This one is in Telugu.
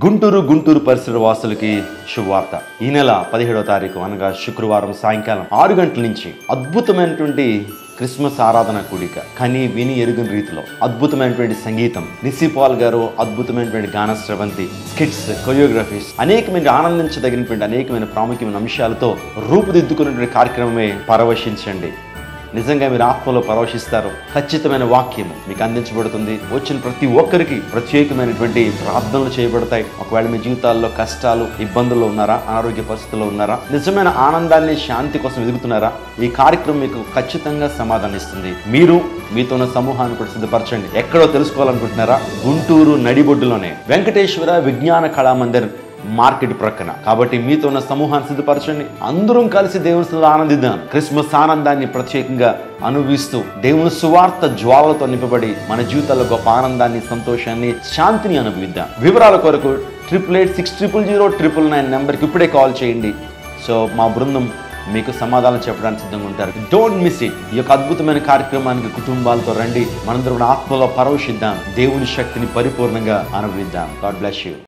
గుంటూరు గుంటూరు పరిసర వాసులకి శుభవార్త. ఈ నెల పదిహేడో తారీఖు అనగా శుక్రవారం సాయంకాలం ఆరు గంటల నుంచి అద్భుతమైనటువంటి క్రిస్మస్ ఆరాధన కూడిక. కని విని ఎరుగని రీతిలో అద్భుతమైనటువంటి సంగీతం. నిసిపాల్ గారు అద్భుతమైనటువంటి గాన స్రవంతి స్కిట్స్ కొరియోగ్రఫీస్ అనేకమైన ఆనందించదగినటువంటి అనేకమైన ప్రాముఖ్యమైన అంశాలతో రూపుదిద్దుకున్నటువంటి కార్యక్రమమే పరవశించండి. నిజంగా మీరు ఆత్మలో పరవశిస్తారు. ఖచ్చితమైన వాక్యం మీకు అందించబడుతుంది. వచ్చిన ప్రతి ఒక్కరికి ప్రత్యేకమైనటువంటి ప్రార్థనలు చేయబడతాయి. ఒకవేళ మీ జీవితాల్లో కష్టాలు ఇబ్బందులు ఉన్నారా అనారోగ్య పరిస్థితుల్లో ఉన్నారా నిజమైన ఆనందాన్ని శాంతి కోసం ఎదుగుతున్నారా ఈ కార్యక్రమం మీకు ఖచ్చితంగా సమాధానం ఇస్తుంది. మీరు మీతో ఉన్న సమూహాన్ని కూడా సిద్ధపరచండి. ఎక్కడో తెలుసుకోవాలనుకుంటున్నారా? గుంటూరు నడిబొడ్డులోనే. వెంకటేశ్వర విజ్ఞాన కళామందిర్. మార్కెట్ ప్రక్కన. కాబట్టి మీతో ఉన్న సమూహాన్ని సిద్ధపరచండి. అందరం కలిసి దేవుని ఆనందిద్దాం. క్రిస్మస్ ఆనందాన్ని ప్రత్యేకంగా అనుభవిస్తూ దేవుని సువార్త జ్వాలతో నింపబడి మన జీవితాల్లో గొప్ప ఆనందాన్ని సంతోషాన్ని శాంతిని అనుభవిద్దాం. వివరాల కొరకు triple eight six triple zero triple nine నెంబర్కి ఇప్పుడే కాల్ చేయండి. సో మా బృందం మీకు సమాధానం చెప్పడానికి సిద్ధంగా ఉంటారు. డోంట్ మిస్ ఇట్ ఈ యొక్క అద్భుతమైన కార్యక్రమానికి కుటుంబాలతో రండి. మనందరం ఆత్మలో పరవశిద్దాం. దేవుని శక్తిని పరిపూర్ణంగా అనుభవిద్దాం. God bless you